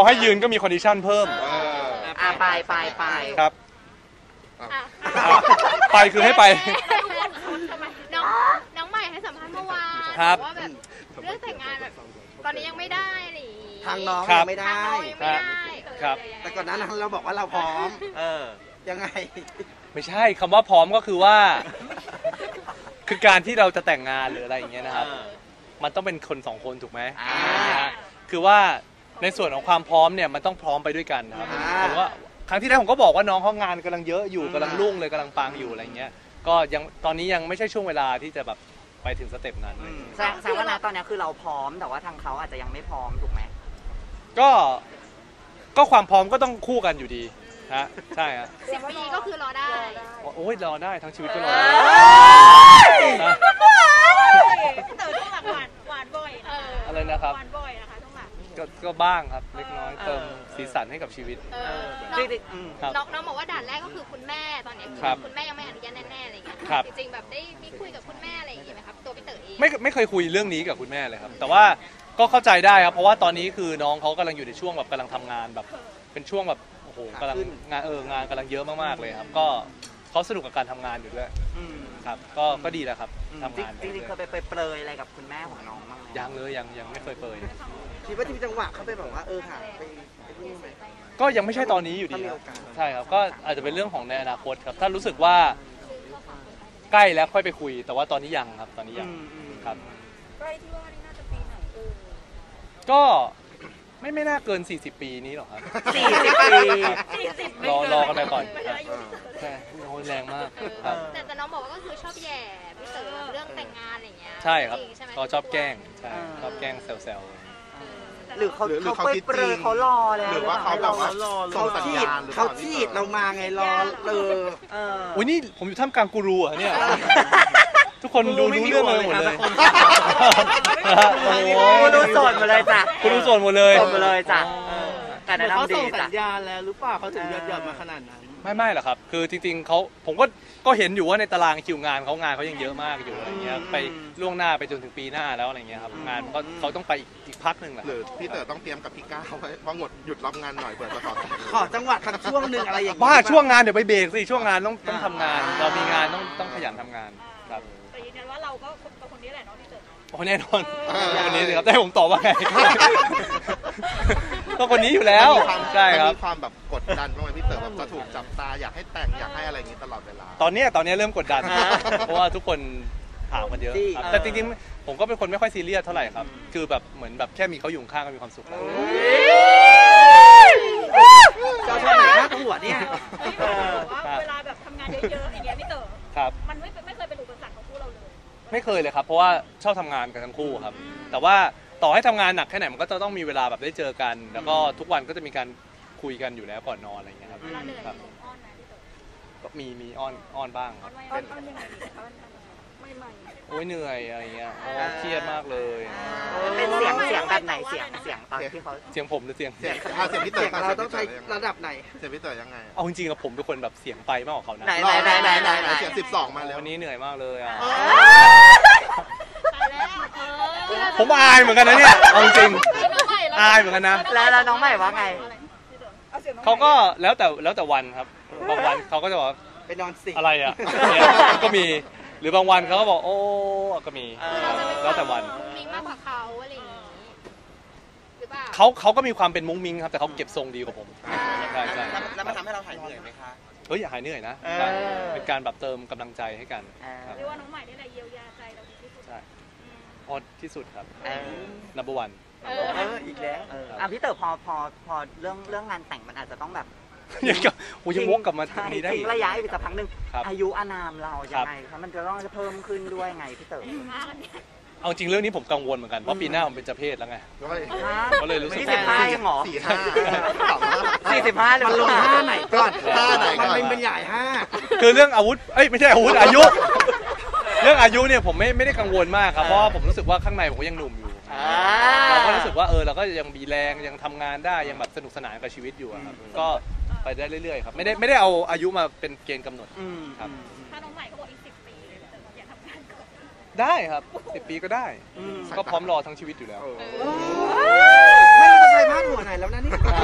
อให้ยืนก็มีคอนดิชันเพิ่มเอออะไปไปไปครับอะอะอะไปคือให้ไป น้องน้องใหม่ให้สัมภาษณ์เมื่อวานครับอกว่าแบบเรื่องแต่งงานแบบตอนนี้ยังไม่ได้อะไรอย่างงี้ทางน้องครัยับ งไม่ทางได้น้องยังไม่ได้ครับ แต่ก่อนหนั้นเราบอกว่าเราพร้อม เออ ยังไง ไม่ใช่คำว่าพร้อมก็คือว่า คือการที่เราจะแต่งงานหรืออะไรอย่างเงี้ยนะครับเออมันต้องเป็นคนสองคนถูกไหมอ่า นะฮะคือว่า ในส่วนของความพร้อมเนี่ยมันต้องพร้อมไปด้วยกันนะครับอ่าผมว่าครั้งที่แล้วผมก็บอกว่าน้องเขางานกำลังเยอะอยู่อืมกำลังรุ่งเลยกำลังปังอยู่อะไรเงี้ยก็ยังตอนนี้ยังไม่ใช่ช่วงเวลาที่จะแบบไปถึงสเต็ปนั้นอืมแสดงแสดงว่าณตอนเนี้ยคือเราพร้อมแต่ว่าทางเขาอาจจะยังไม่พร้อมถูกไหม ก็ก็ความพร้อมก็ต้องคู่กันอยู่ดีฮะใช่ฮะสิบปีก็คือรอได้ โอ้ยรอได้ทั้งชีวิตก็รอได้นะเต๋อช่วงหลังหวานหวานบ่อยเอออะไรนะครับ หวานบ่อยนะคะช่วงหลัง ก็ก็บ้างครับเล็กน้อยเติมสีสันให้กับชีวิต เออจริงๆอืม ครับ น้องน้องบอกว่าด่านแรกก็คือคุณแม่ตอนนี้ครับคุณแม่ยังไม่อนุญาตแน่ๆอะไรอย่างเงี้ยครับ จริงๆแบบได้มีคุยกับคุณแม่อะไรอย่างเงี้ยไหมครับตัวพี่เต๋อเองไม่ไม่เคยคุยเรื่องนี้กับคุณแม่เลยครับ แต่ว่าก็เข้าใจได้ครับ เพราะว่าตอนนี้คือน้องเขากำลังอยู่ในช่วงแบบกำลังทำงานแบบ เป็นช่วงแบบโอ้โหกำลังงานเอองานกำลังเยอะมากๆเลยครับ ก็ เขาสนุกกับการทำงานอยู่ด้วยอืมครับ ก็ก็ดีแล้วครับอืมทำงานจริงๆเคยไปเปรยๆอะไรกับคุณแม่ของน้องบ้างไหมยังเลยยังยังไม่เคยเปิดคิดว่าจะมีจังหวะเขาไปแบบว่าเออหาไปไปที่นี่ไหม ก็ยังไม่ใช่ตอนนี้อยู่ดีถ้ามีคโอรับกาส ใช่ครับก็อาจจะเป็นเรื่องของในอนาคตครับ ถ้ารู้สึกว่าใกล้แล้วค่อยไปคุย แต่ว่าตอนนี้ยังครับ ตอนนี้ยังอืมอืม ครับ ใกล้ที่ว่านี่น่าจะปีไหนเออก็ ไม่ไม่น่าเกิน 40 ปีนี้หรอกครับสี่สิบปีสี่สิบรอรอกันไปก่อนไม่ใช่อายุใช่โอ้ยแรงมากครับ แต่แต่น้องบอกว่าก็คือชอบแย่พี่เต๋อเรื่องแต่งงานอะไรอย่างเงี้ยใช่ครับจงๆใช่ไหมเขาชอบแกล้งใช่ชอบแกล้งแซวหรือเขาหรือหรือเขาเขาไปคิดเปรจริยงเขารอแล้วหรือว่าเขาแบบว่าหอส่เปล่งสัญจีญาบณหรือเปเขาล่าจีบเรามาไงรอเออเออๆอุ้ยนี่ผมอยู่ท่ามกลางกูรูเหรอะเนี่ยทุก คนดูรู้เรื่องเลยหมดเลยโอ้โหกูรู้โสดหมดเลยจ้ะกูรู้โสดหมดเลยโสดหมดเลยจ้ะเออแต่แนะเขานำดีส่งสัจ้ะ ญญาณแล้วหรือเปล่าเขาถึงยอดยอดมาขนาดนั้น ไม่ไม่หรอกครับ คือจริงๆเขาผมก็ก็เห็นอยู่ว่าในตารางคิวงานเขางานเขายังเยอะมากอยู่อะไรเงี้ยไปล่วงหน้าไปจนถึงปีหน้าแล้วอะไรเงี้ยครับงานมันก็เขาต้องไปอีกอีกพักหนึ่งแหละ หรือพี่เต๋อต้องเตรียมกับพี่ก้าวไว้เพราะงดหยุดรับงานหน่อยเผื่อจะขอขอจังหวะทักช่วงหนึ่งอะไรอย่างงี้ว่าช่วงงานเดี๋ยวไปเบรกสิช่วงงานต้องต้องทำงาน เรามีงานต้องต้องขยันทำงานครับแต่ยืนยันว่า เราก็เป็นคนนี้แหละเนาะที่เต๋อเนาะ โอ้แน่นอนเออ คนนี้สิครับได้ผมตอบว่าไง ก็คนนี้อยู่แล้ว มันมีความใช่ครับ มันมีความแบบกดดันบ้างไหมพี่เต๋อแบบจะถูกจับตาอยากให้แต่งอยากให้อะไรอย่างนี้ตลอดเวลา ตอนเนี้ยตอนเนี้ยเริ่มกดดัน อ่าเพราะว่าทุกคนถามกันเยอะครับแต่จริงๆ ผมก็เป็นคนไม่ค่อยซีเรียสเท่าไหร่ครับ คือแบบเหมือนแบบแค่มีเขาอยู่ข้างก็มีความสุขแล้ว เจ้าชอบไหนหน้าหัวเนี่ย เฮ้ยบอกว่าเวลาแบบทำงานเยอะๆอย่างเงี้ยพี่เต๋อ ครับ มันไม่ ไม่เคยเลยครับ เพราะว่าชอบทำงานกันทั้งคู่ครับ แต่ว่าต่อให้ทำงานหนักแค่ไหนมันก็จะต้องมีเวลาแบบได้เจอกัน แล้วก็ทุกวันก็จะมีการคุยกันอยู่แล้วก่อนนอนอะไรอย่างเงี้ยครับเวลาเหนื่อยครับอ้อนนะพี่เต๋อก็มีมีอ้อนอ้อนบ้างคอ้อรับนว่าอ้อนยังไงดีคะไม่ไม่โอ้ยเหนื่อยอะไรเงี้ยโอ้เครียดมากเลย เป็นเสียงเสียงแบบไหนเสียงเสียงตอนที่เขาเสียงผมหรือเสียง เสียงอะเสียงพี่เต๋เสีอยงเราต้องใช้ระดับไหน เสียงพี่เต๋อยังไงเอาจริงๆกับผมเป็นคนแบบเสียงไปมากกว่าเขานะไหนไหนไหนไหนไหนไหนเสียงสิบสองมาแล้ววันนี้เหนื่อยมากเลยอะตายแล้วเออผมอายเหมือนกันนะเนี่ยเอาจริงน้องใหม่แล้วอายเหมือนกันนะแล้วแล้วน้องใหม่ว่าไงเขาก็แล้วแต่แล้วแต่วันครับบางวันเขาก็จะบอกว่าไปนอนสิอะไรอะเนี่ยก็มีหรือบางวันเขาก็บอกโอ้ก็มีเออแล้วแต่วันมุ้งมิ้งมากกว่าเขาอะไรอย่างงี้หรือ เปล่าเขาเขาก็มีความเป็นมุ้งมิ้งครับ แต่เขาเก็บทรงดีกว่าผมใช่ใช่แล้วมันทำให้เราหายเหนื่อยไหมคะ เฮ้ยอย่าหายเหนื่อยนะเออใช่เป็นการแบบเติมกำลังใจให้กันเออครับเรียกว่าน้องใหม่นี่แหละเยียวยาใจเราดีที่สุดใช่พอที่สุดครับเออ number one เออ เอออีกแล้วเอออะพี่เต๋อพอพอพอเรื่องเรื่องงานแต่งมันอาจจะต้องแบบยังกับโอ้ยยังวกกลับมาตรงนี้ได้ทิ้อีงกระยะอีกสักพักหนึ่งครับอายุอานามเราครัยังบไงคะมันจะต้องเพิ่มขึ้นด้วยไงพี่เต๋อเอาจริงเรื่องนี้ผมกังวลเหมือนกันเพราะปีหน้าผมเป็นเจ้าเพศแล้วไงเฮ้ยก็เลยรู้สึกสี่สิบห้ายังเหรอ สี่ห้าสองห้าสี่สิบห้าเลยมันลงห้าไหนก่อนห้าไหนก่อนมันเป็นเป็นใหญ่ห้า คือเรื่องอาวุธ เอ้ยไม่ใช่อาวุธอายุ เรื่องอายุเนี่ยผมไม่ไม่ได้กังวลมากครับเพราะว่าผมรู้สึกว่าข้างในผมก็ยังหนุ่มอยู่อ่าเราก็รู้สึกว่าเออเราก็ยังมีแรงยังทำงานได้ยังแบบสนุกสนานกับชีวิตอยู่อะครับก็ไปได้เรื่อยๆครับไม่ได้ไม่ได้เอาอายุมาเป็นเกณฑ์กำหนดอืมครับ ถ้าน้องใหม่เขาบอกอีก ได้ครับสิบปีก็ได้อืมก็พร้อมรอทั้งชีวิตอยู่แล้วเออไม่รู้จะใช้พาดหัวไหนายแล้วนะเนี่ย